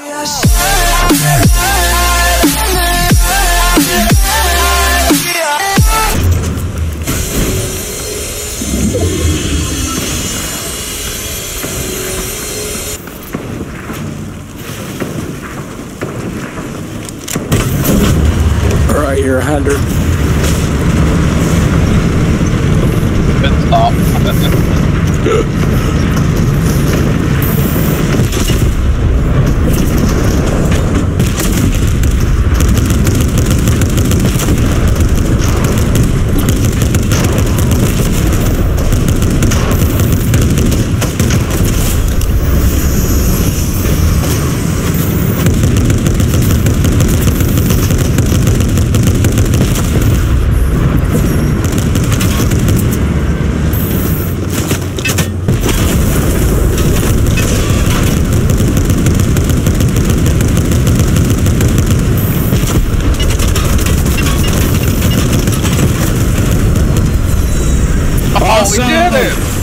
All right, you're 100. It!